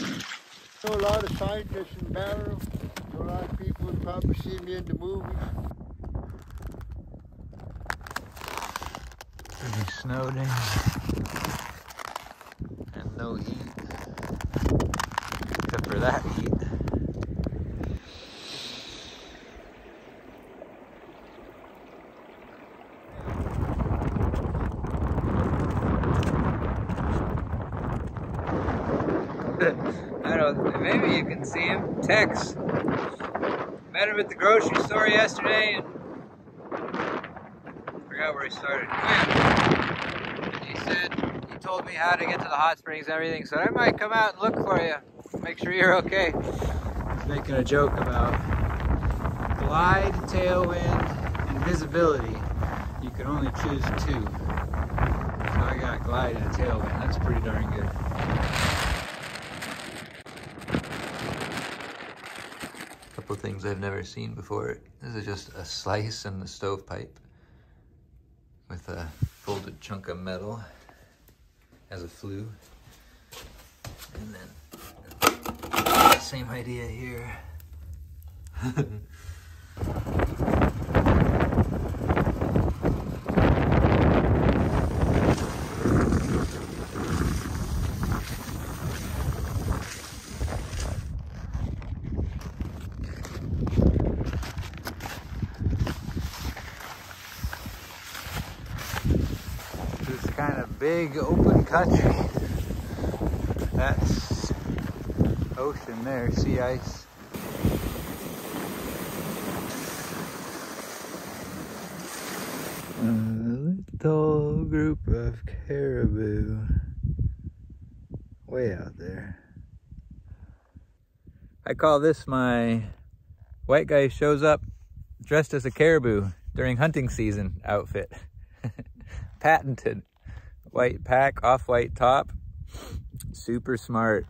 know a lot of scientists in Barrow. A lot of people would probably see me in the movies. Pretty snowed in. And no heat. Except for that heat. I don't. Maybe you can see him. Tex. Met him at the grocery store yesterday and forgot where he started. And he said he told me how to get to the hot springs and everything, so I might come out and look for you. Make sure you're okay. He's making a joke about glide, tailwind, and visibility. You can only choose two. So I got glide and tailwind. That's pretty darn good. Things I've never seen before. This is just a slice in the stovepipe with a folded chunk of metal as a flue. And then same idea here. this kind of big open country. That's ocean there, sea ice. A little group of caribou way out there. I call this my white guy shows up dressed as a caribou during hunting season outfit. Patented. White pack, off-white top. Super smart.